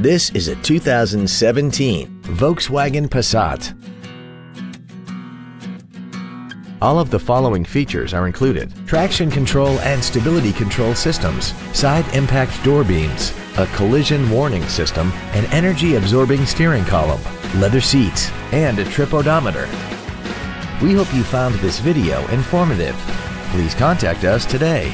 This is a 2017 Volkswagen Passat. All of the following features are included. Traction control and stability control systems, side impact door beams, a collision warning system, an energy absorbing steering column, leather seats, and a trip odometer. We hope you found this video informative. Please contact us today.